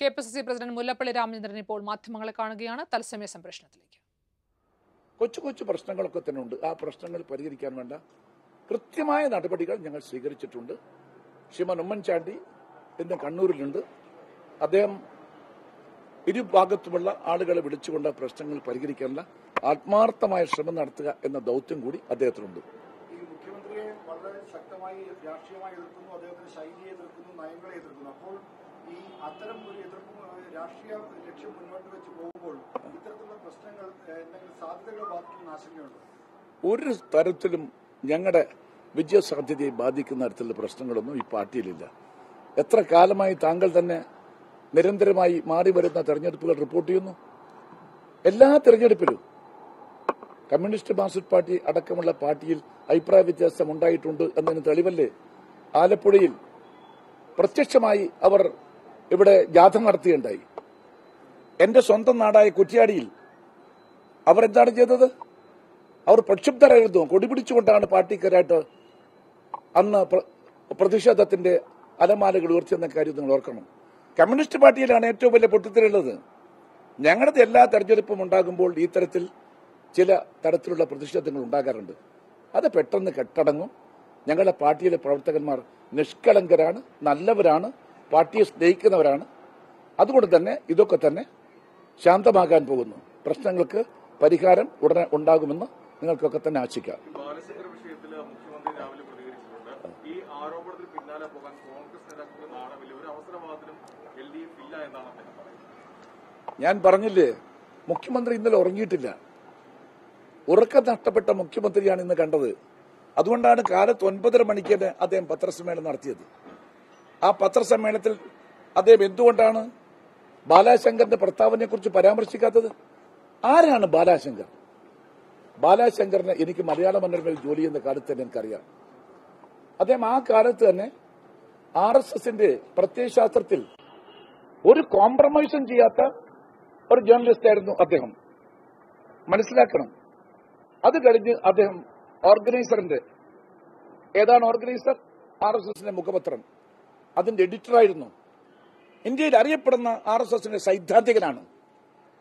K P C C president Mullappally Ramachandran ഇപ്പോൾ മാധ്യമങ്ങളെ കാണുകയാണ്. തത്സമയ സംപ്രേഷണത്തിലേക്ക്. കൊച്ചു കൊച്ചു പ്രശ്നങ്ങളൊക്കെ തന്നെ ഉണ്ട്. ആ പ്രശ്നങ്ങൾ പരിഹരിക്കാൻ വേണ്ട കൃത്യമായ നടപടികൾ ഞങ്ങൾ സ്വീകരിച്ചിട്ടുണ്ട്. ശ്രീമാൻ ഉമ്മൻചാണ്ടി ഇന്ന് കണ്ണൂരിലുണ്ട്. അദ്ദേഹം ഇരുഭാഗത്തുമുള്ള ആളുകളെ വിളിച്ചുകൊണ്ട് പ്രശ്നങ്ങൾ പരിഹരിക്കാനുള്ള ആത്മാർത്ഥമായ ശ്രമം നടത്തുക എന്ന ദൗത്യം കൂടി അദ്ദേഹത്തിനുണ്ട്. ഈ മുഖ്യമന്ത്രിയെ വളരെ ശക്തമായി രാഷ്ട്രീയമായി എതിർക്കുന്നു അദ്ദേഹത്തിന്റെ ശൈലിയെ എതിർക്കുന്നു നയങ്ങളെ എതിർക്കുന്നു. അപ്പോൾ ഈ അത്തരം ഒരു എതിർപ്പ് രാഷ്ട്രീയ ലക്ഷ്യം മുന്നോട്ട് വെച്ച് പോകുമ്പോൾ ഇത്തരത്തിലുള്ള പ്രശ്നങ്ങൾ എന്തെങ്കിലും സാധ്യതകളെ ബാധിക്കുന്ന ആശങ്കയുണ്ടോ? ഒരു തരത്തിലും ഞങ്ങളുടെ വിജയസാധ്യതയെ ബാധിക്കുന്ന തരത്തിലുള്ള പ്രശ്നങ്ങളൊന്നും ഈ പാർട്ടിയിലില്ല. എത്ര കാലമായി താങ്കൾ തന്നെ നിരന്തരമായി മാറി വരുന്ന തെരഞ്ഞെടുപ്പുകൾ റിപ്പോർട്ട് ചെയ്യുന്നു? എല്ലാ തെരഞ്ഞെടുപ്പിലും കമ്മ്യൂണിസ്റ്റ് മാർക്സിസ്റ്റ് പാർട്ടി അടക്കമുള്ള പാർട്ടിയിൽ അഭിപ്രായ വ്യത്യാസം ഉണ്ടായിട്ടുണ്ട് എന്നതിന് തെളിവല്ലേ? ആലപ്പുഴയിൽ പ്രത്യക്ഷമായി അവർ ഇവിടെ ജാഥ നടത്തുകയുണ്ടായി. എന്റെ സ്വന്തം നാടായ കുറ്റിയാടിയിൽ അവർ എന്താണ് ചെയ്തത്? അവർ പ്രക്ഷുബ്ധരായിരുന്നു. കൊടിപിടിച്ചുകൊണ്ടാണ് പാർട്ടിക്കാരായിട്ട് അന്ന് പ്ര- പ്രതിഷേധത്തിന്റെ അലമാലകൾ ഉയർത്തിയെന്ന കാര്യം നിങ്ങൾ ഓർക്കണം. കമ്മ്യൂണിസ്റ്റ് പാർട്ടിയിലാണ് ഏറ്റവും വലിയ പൊട്ടിത്തെറിയുള്ളത്. ഞങ്ങളുടെ എല്ലാ തെരഞ്ഞെടുപ്പും ഉണ്ടാകുമ്പോൾ ഈ തരത്തിൽ ചില തരത്തിലുള്ള പ്രതിഷേധങ്ങൾ ഉണ്ടാകാറുണ്ട്. അത് പെട്ടെന്ന് കെട്ടടങ്ങും. ഞങ്ങളുടെ പാർട്ടിയിലെ പ്രവർത്തകന്മാർ നിഷ്കളങ്കരാണ് നല്ലവരാണ്. പാർട്ടിയെ സ്നേഹിക്കുന്നവരാണ്. അതുകൊണ്ട് തന്നെ ഇതൊക്കെ തന്നെ ശാന്തമാകാൻ പോകുന്നു. പ്രശ്നങ്ങൾക്ക് പരിഹാരം ഉടനെ ഉണ്ടാകുമെന്ന് നിങ്ങൾക്കൊക്കെ തന്നെ ആശിക്കാം. ഞാൻ പറഞ്ഞില്ലേ മുഖ്യമന്ത്രി ഇന്നലെ ഉറങ്ങിയിട്ടില്ല. ഉറക്കം നഷ്ടപ്പെട്ട മുഖ്യമന്ത്രിയാണ് ഇന്ന് കണ്ടത്. അതുകൊണ്ടാണ് കാലത്ത് ഒൻപതര മണിക്ക് തന്നെ അദ്ദേഹം പത്രസമ്മേളനം നടത്തിയത്. ആ പത്രസമ്മേളനത്തിൽ അദ്ദേഹം എന്തുകൊണ്ടാണ് ബാലാശങ്കറിന്റെ പ്രസ്താവനയെ കുറിച്ച് പരാമർശിക്കാത്തത്? ആരാണ് ബാലാശങ്കർ? ബാലാശങ്കറിന് എനിക്ക് മലയാള മനോരമയിൽ ജോലി ചെയ്യുന്ന കാലത്ത് തന്നെ എനിക്കറിയാം. അദ്ദേഹം ആ കാലത്ത് തന്നെ ആർ എസ് എസിന്റെ പ്രത്യയശാസ്ത്രത്തിൽ ഒരു കോംപ്രമൈസും ചെയ്യാത്ത ഒരു ജേർണലിസ്റ്റ് ആയിരുന്നു അദ്ദേഹം. മനസ്സിലാക്കണം. അത് കഴിഞ്ഞ് അദ്ദേഹം ഓർഗനൈസറിന്റെ ഏതാണ് ഓർഗനൈസർ? ആർ എസ് എസിന്റെ മുഖപത്രം. അതിന്റെ എഡിറ്ററായിരുന്നു. ഇന്ത്യയിൽ അറിയപ്പെടുന്ന ആർ എസ് എസിന്റെ സൈദ്ധാന്തികനാണ്.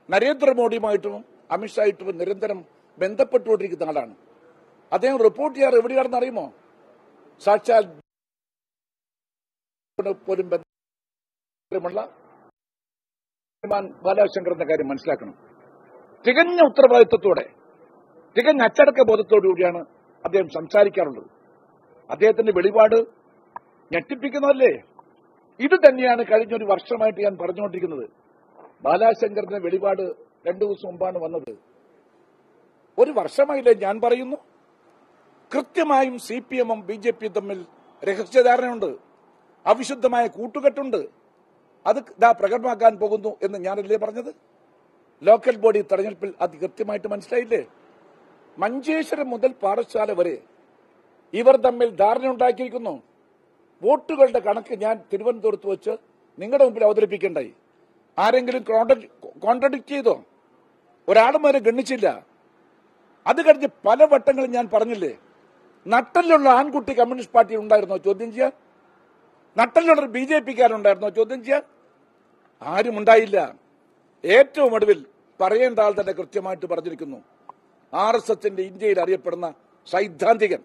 നരേന്ദ്രമോദിയുമായിട്ടും അമിത്ഷായിട്ടും നിരന്തരം ബന്ധപ്പെട്ടുകൊണ്ടിരിക്കുന്ന ആളാണ്. അദ്ദേഹം റിപ്പോർട്ട് ചെയ്യാറ് എവിടെയാണെന്ന് അറിയുമോ? സാക്ഷാൽ പോലും ബാലശങ്കർ എന്ന കാര്യം മനസ്സിലാക്കണം. തികഞ്ഞ ഉത്തരവാദിത്വത്തോടെ തികഞ്ഞ അച്ചടക്ക ബോധത്തോടുകൂടിയാണ് അദ്ദേഹം സംസാരിക്കാറുള്ളത്. അദ്ദേഹത്തിന്റെ വെളിപാട് ഞെട്ടിപ്പിക്കുന്നതല്ലേ? ഇത് തന്നെയാണ് കഴിഞ്ഞ ഒരു വർഷമായിട്ട് ഞാൻ പറഞ്ഞുകൊണ്ടിരിക്കുന്നത്. ബാലാശങ്കറിന്റെ വെളിപാട് രണ്ടു ദിവസം മുമ്പാണ് വന്നത്. ഒരു വർഷമായില്ലേ ഞാൻ പറയുന്നു? കൃത്യമായും സി പി എമ്മും ബി ജെ പി തമ്മിൽ രഹസ്യധാരണയുണ്ട്. അവിശുദ്ധമായ കൂട്ടുകെട്ടുണ്ട്. അത് ഇതാ പ്രകടമാക്കാൻ പോകുന്നു എന്ന് ഞാനല്ലേ പറഞ്ഞത്? ലോക്കൽ ബോഡി തെരഞ്ഞെടുപ്പിൽ അത് കൃത്യമായിട്ട് മനസ്സിലായില്ലേ? മഞ്ചേശ്വരം മുതൽ പാഠശാല വരെ ഇവർ തമ്മിൽ ധാരണ ഉണ്ടാക്കിയിരിക്കുന്നു വോട്ടുകളുടെ കണക്ക് ഞാൻ തിരുവനന്തപുരത്ത് വെച്ച് നിങ്ങളുടെ മുമ്പിൽ അവതരിപ്പിക്കണ്ടായി. ആരെങ്കിലും കോൺട്രഡിക്ട് ചെയ്തോ? ഒരാളും വരെ ഗണ്ണിച്ചില്ല. അത് കഴിഞ്ഞ് പല വട്ടങ്ങളും ഞാൻ പറഞ്ഞില്ലേ നട്ടലിലുള്ള ആൺകുട്ടി കമ്മ്യൂണിസ്റ്റ് പാർട്ടിയിൽ ഉണ്ടായിരുന്നോ ചോദ്യം ചെയ്യാൻ? നട്ടലിലുള്ള ബി ജെ പിക്കാരുണ്ടായിരുന്നോ ചോദ്യം ചെയ്യാൻ? ആരും ഉണ്ടായില്ല. ഏറ്റവും ഒടുവിൽ പറയേണ്ട ആൾ തന്നെ കൃത്യമായിട്ട് പറഞ്ഞിരിക്കുന്നു. ആർ എസ് എസിന്റെ ഇന്ത്യയിൽ അറിയപ്പെടുന്ന സൈദ്ധാന്തികൻ.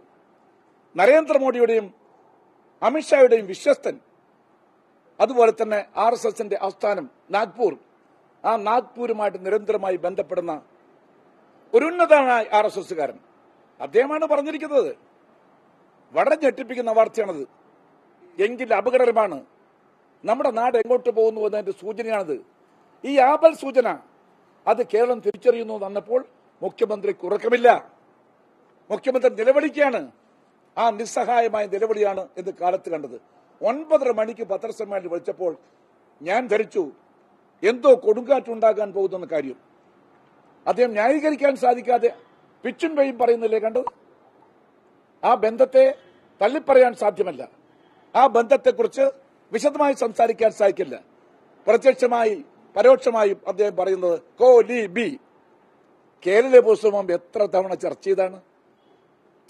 നരേന്ദ്രമോദിയുടെയും അമിത്ഷായുടെയും വിശ്വസ്തൻ. അതുപോലെ തന്നെ ആർ എസ് എസിന്റെ ആസ്ഥാനം നാഗ്പൂർ. ആ നാഗ്പൂരുമായിട്ട് നിരന്തരമായി ബന്ധപ്പെടുന്ന ഒരു ഉന്നതനായ ആർ എസ് എസുകാരൻ അദ്ദേഹമാണ് പറഞ്ഞിരിക്കുന്നത് വളരെ ഞെട്ടിപ്പിക്കുന്ന വാർത്തയാണത്. എങ്കിൽ അപകടകരമാണ്. നമ്മുടെ നാട് എങ്ങോട്ട് പോകുന്നു എന്നതിന്റെ സൂചനയാണത്. ഈ ആപൽ സൂചന അത് കേരളം തിരിച്ചറിയുന്നു വന്നപ്പോൾ മുഖ്യമന്ത്രിക്ക് ഉറക്കമില്ല. മുഖ്യമന്ത്രി നിലവിളിക്കുകയാണ് ആ നിസ്സഹായമായ നിലവിളിയാണ് ഇന്ന് കാലത്ത് കണ്ടത്. ഒൻപതര മണിക്ക് പത്രസമ്മേളനം വിളിച്ചപ്പോൾ ഞാൻ ധരിച്ചു എന്തോ കൊടുങ്കാറ്റുണ്ടാകാൻ പോകുന്ന കാര്യം. അദ്ദേഹം ന്യായീകരിക്കാൻ സാധിക്കാതെ പിച്ചും പെയും പറയുന്നില്ലേ കണ്ടത് ആ ബന്ധത്തെ തള്ളിപ്പറയാൻ സാധ്യമല്ല. ആ ബന്ധത്തെക്കുറിച്ച് വിശദമായി സംസാരിക്കാൻ സാധിക്കില്ല. പ്രത്യക്ഷമായി പരോക്ഷമായും അദ്ദേഹം പറയുന്നത് കോ ലി ബി. കേരള പുസ്തകം എത്ര തവണ ചർച്ച ചെയ്താണ്?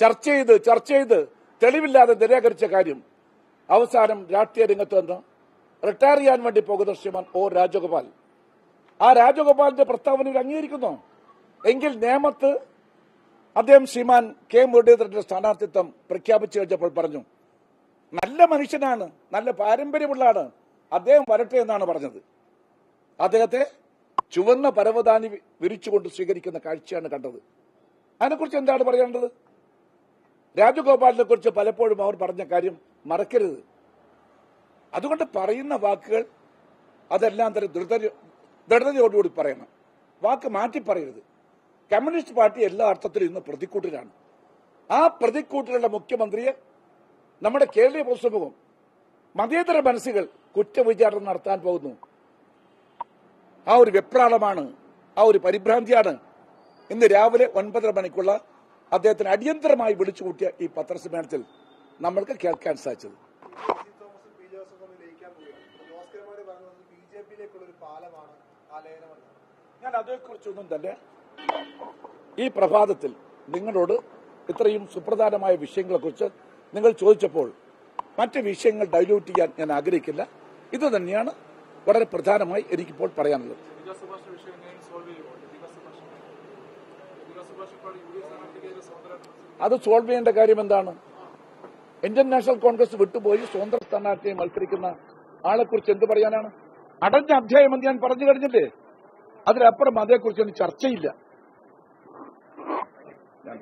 ചർച്ച ചെയ്ത് ചർച്ച ചെയ്ത് തെളിവില്ലാതെ നിരാകരിച്ച കാര്യം അവസാനം രാഷ്ട്രീയ രംഗത്ത് വന്ന് റിട്ടയർ ചെയ്യാൻ വേണ്ടി പോകുന്ന ശ്രീമാൻ ഒ രാജഗോപാൽ. ആ രാജഗോപാലിന്റെ പ്രസ്താവനയിൽ അംഗീകരിക്കുന്നു. എങ്കിൽ നേമത്ത് അദ്ദേഹം ശ്രീമാൻ കെ മുരളീധരന്റെ സ്ഥാനാർത്ഥിത്വം പ്രഖ്യാപിച്ചു കഴിഞ്ഞപ്പോൾ പറഞ്ഞു നല്ല മനുഷ്യനാണ് നല്ല പാരമ്പര്യമുള്ളതാണ് അദ്ദേഹം വരട്ടെ എന്നാണ് പറഞ്ഞത്. അദ്ദേഹത്തെ ചുവന്ന പരവതാനി വിരിച്ചുകൊണ്ട് സ്വീകരിക്കുന്ന കാഴ്ചയാണ് കണ്ടത്. അതിനെക്കുറിച്ച് എന്താണ് പറയേണ്ടത്? രാജഗോപാലിനെ കുറിച്ച് പലപ്പോഴും അവർ പറഞ്ഞ കാര്യം മറക്കരുത്. അതുകൊണ്ട് പറയുന്ന വാക്കുകൾ അതെല്ലാം തന്നെ ദൃഢ ദൃഢതയോടുകൂടി പറയണം. വാക്ക് മാറ്റി പറയരുത്. കമ്മ്യൂണിസ്റ്റ് പാർട്ടി എല്ലാ അർത്ഥത്തിലും ഇന്ന് പ്രതിക്കൂട്ടിലാണ്. ആ പ്രതിക്കൂട്ടിലുള്ള മുഖ്യമന്ത്രിയെ നമ്മുടെ കേരളീയ പൊതുസമൂഹം മതേതര മനസ്സുകൾ കുറ്റവിചാരണ നടത്താൻ പോകുന്നു. ആ ഒരു വെപ്രാളമാണ് ആ ഒരു പരിഭ്രാന്തിയാണ് ഇന്ന് രാവിലെ ഒൻപതര മണിക്കുള്ള അദ്ദേഹത്തിന് അടിയന്തരമായി വിളിച്ചു കൂട്ടിയ ഈ പത്രസമ്മേളനത്തിൽ നമ്മൾക്ക് കേൾക്കാൻ സാധിച്ചത്. ഞാൻ അതേക്കുറിച്ചൊന്നും തന്നെ ഈ പ്രഭാതത്തിൽ നിങ്ങളോട് ഇത്രയും സുപ്രധാനമായ വിഷയങ്ങളെക്കുറിച്ച് നിങ്ങൾ ചോദിച്ചപ്പോൾ മറ്റ് വിഷയങ്ങൾ ഡൈലൂട്ട് ചെയ്യാൻ ഞാൻ ആഗ്രഹിക്കില്ല. ഇത് തന്നെയാണ് വളരെ പ്രധാനമായി എനിക്കിപ്പോൾ പറയാനുള്ളത്. അത് സോൾവ് ചെയ്യേണ്ട കാര്യം എന്താണ്? ഇന്ത്യൻ നാഷണൽ കോൺഗ്രസ് വിട്ടുപോയി സ്വതന്ത്ര സ്ഥാനാർത്ഥിയെ മത്സരിക്കുന്ന ആളെക്കുറിച്ച് എന്ത് പറയാനാണ്? അടഞ്ഞ അധ്യായം എന്ന് ഞാൻ പറഞ്ഞു കഴിഞ്ഞില്ലേ? അതിലപ്പുറം അതേക്കുറിച്ച് ഒന്നും ചർച്ചയില്ല. ഞാൻ